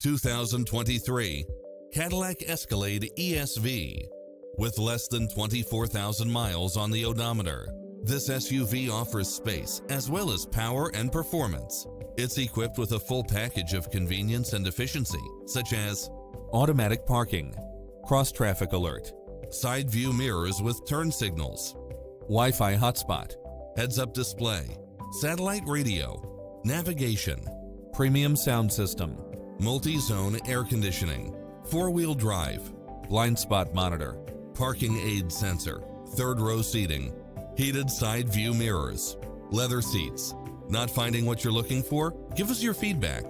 2023 Cadillac Escalade ESV. With less than 24,000 miles on the odometer, this SUV offers space as well as power and performance. It's equipped with a full package of convenience and efficiency, such as automatic parking, cross-traffic alert, side view mirrors with turn signals, Wi-Fi hotspot, heads-up display, satellite radio, navigation, premium sound system, multi-zone air conditioning, four-wheel drive, blind spot monitor, parking aid sensor, third row seating, heated side view mirrors, leather seats. Not finding what you're looking for? Give us your feedback